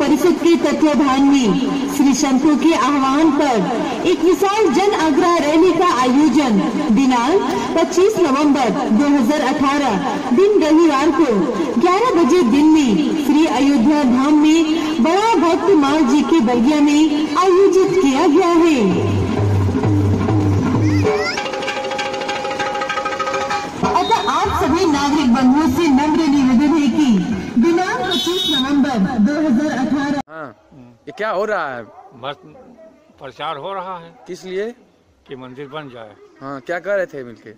परिषद के तत्वाधान में श्री शंकु के आह्वान पर एक विशाल जन आग्रह रैली का आयोजन दिनांक 25 नवंबर 2018 दिन रविवार को 11 बजे दिन में श्री अयोध्या धाम में बड़ा भक्त माँ जी के बगिया में आयोजित किया गया है। नवंबर 2018 हाँ ये क्या हो रहा है? बस प्रचार हो रहा है। किस लिए? कि मंदिर बन जाए। हाँ क्या कर रहे थे मिलके?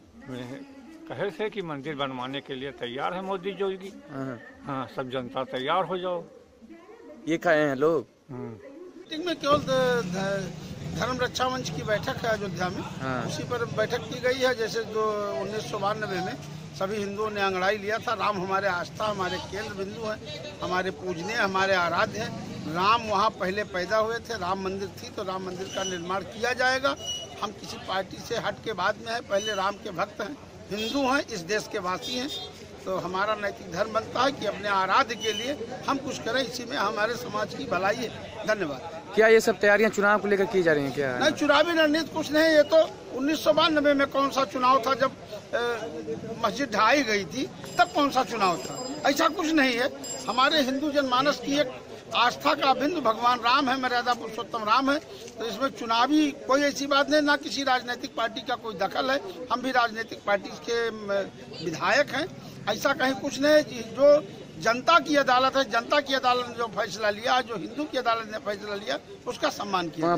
कहे थे कि मंदिर बनवाने के लिए तैयार है मोदी योगी हाँ हाँ। सब जनता तैयार हो जाओ। ये कहे हैं लोग? हम्म, मीटिंग में केवल धर्म रक्षा मंच की बैठक है अयोध्या में। हाँ। उसी पर बैठक की गई है जैसे जो उन्नीस सौ बानबे में। सभी हिंदुओं ने अंगड़ाई लिया था। राम हमारे आस्था, हमारे केंद्र बिंदु हैं, हमारे पूजने हमारे आराध्य हैं। राम वहाँ पहले पैदा हुए थे, राम मंदिर थी तो राम मंदिर का निर्माण किया जाएगा। हम किसी पार्टी से हट के बाद में है, पहले राम के भक्त हैं, हिंदू हैं, इस देश के वासी हैं। तो हमारा नैतिक धर्म बनता है कि अपने आराध्य के लिए हम कुछ करें, इसी में हमारे समाज की भलाई है। धन्यवाद। क्या ये सब तैयारियाँ चुनाव को लेकर की जा रही हैं क्या? नहीं, चुनावी रणनीति कुछ नहीं, ये तो उन्नीस सौ बानबे में कौन सा चुनाव था जब मस्जिद ढाई गई थी, तब कौन सा चुनाव था? ऐसा कुछ नहीं है। हमारे हिंदू जनमानस की एक आस्था का बिंदु भगवान राम है मर्यादा पुरुषोत्तम राम है तो इसमें चुनावी कोई ऐसी बात नहीं, ना किसी राजनीतिक पार्टी का कोई दखल है, हम भी राजनीतिक पार्टी के विधायक हैं। ऐसा कहीं कुछ नहीं जो जनता की अदालत है जनता की अदालत ने जो फैसला लिया जो हिंदू की अदालत ने फैसला लिया उसका सम्मान किया